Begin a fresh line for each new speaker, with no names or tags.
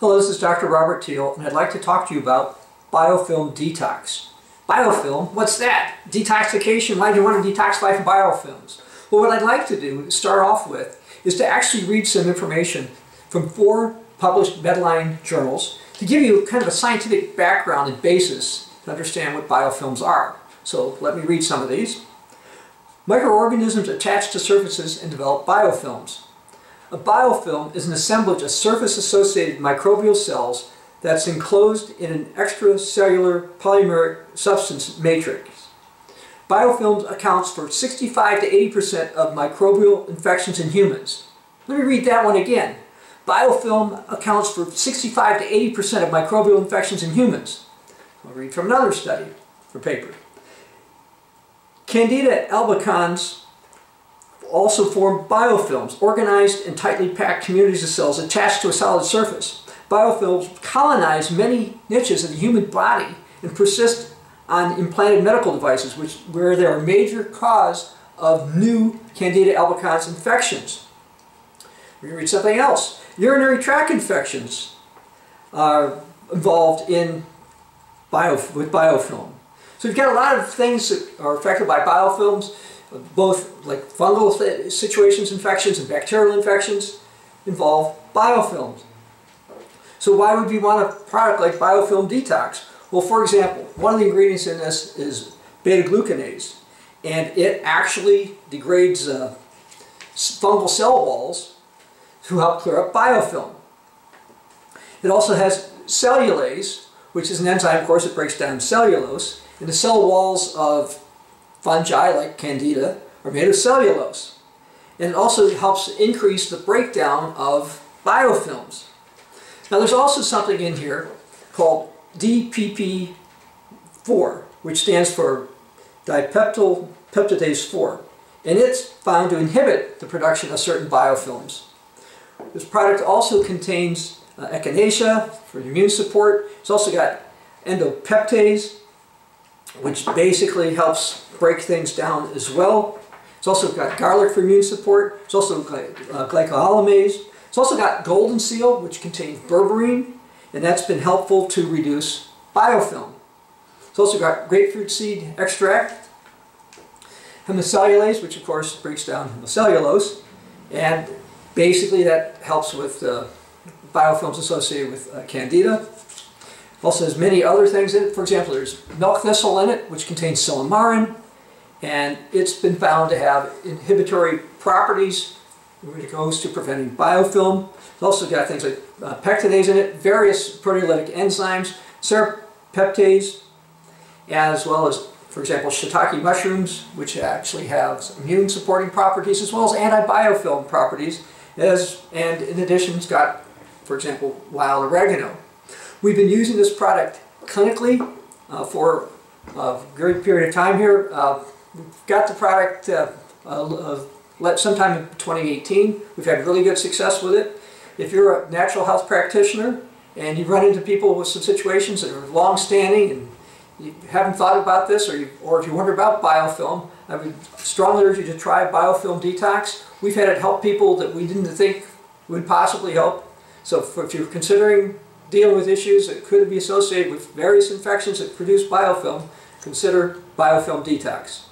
Hello, this is Dr. Robert Thiel, and I'd like to talk to you about biofilm detox. Biofilm, what's that? Detoxification, why do you want to detoxify from biofilms? Well, what I'd like to do to start off with is to actually read some information from four published Medline journals to give you kind of a scientific background and basis to understand what biofilms are. So let me read some of these. Microorganisms attach to surfaces and develop biofilms. A biofilm is an assemblage of surface-associated microbial cells that's enclosed in an extracellular polymeric substance matrix. Biofilms accounts for 65 to 80% of microbial infections in humans. Let me read that one again. Biofilm accounts for 65 to 80% of microbial infections in humans. I'll read from another study for paper. Candida albicans also form biofilms, organized and tightly packed communities of cells attached to a solid surface. Biofilms colonize many niches of the human body and persist on implanted medical devices, which, where they are a major cause of new Candida albicans infections. We're going to read something else. Urinary tract infections are involved in bio, with biofilm. So you've got a lot of things that are affected by biofilms both like fungal situations, infections, and bacterial infections involve biofilms. So why would we want a product like biofilm detox? Well, for example, one of the ingredients in this is beta-glucanase, and it actually degrades uh, fungal cell walls to help clear up biofilm. It also has cellulase, which is an enzyme, of course, that breaks down cellulose, in the cell walls of fungi like candida are made of cellulose. And it also helps increase the breakdown of biofilms. Now there's also something in here called DPP4, which stands for dipeptyl peptidase 4. And it's found to inhibit the production of certain biofilms. This product also contains uh, echinacea for immune support. It's also got endopeptase, which basically helps break things down as well. It's also got garlic for immune support. It's also got uh. It's also got goldenseal, which contains berberine, and that's been helpful to reduce biofilm. It's also got grapefruit seed extract, hemicellulase, which of course breaks down hemicellulose, and basically that helps with uh, biofilms associated with uh, candida. Also has many other things in it. For example, there's milk thistle in it, which contains silymarin, and it's been found to have inhibitory properties when it goes to preventing biofilm. It's also got things like uh, pectinase in it, various proteolytic enzymes, serrapeptase, as well as, for example, shiitake mushrooms, which actually have immune supporting properties, as well as antibiofilm properties, as, and in addition, it's got, for example, wild oregano. We've been using this product clinically uh, for a great period of time here. Uh, we've got the product uh, uh, uh sometime in 2018. We've had really good success with it. If you're a natural health practitioner and you run into people with some situations that are long-standing and you haven't thought about this or, you, or if you wonder about biofilm, I would strongly urge you to try biofilm detox. We've had it help people that we didn't think would possibly help. So if you're considering dealing with issues that could be associated with various infections that produce biofilm, consider biofilm detox.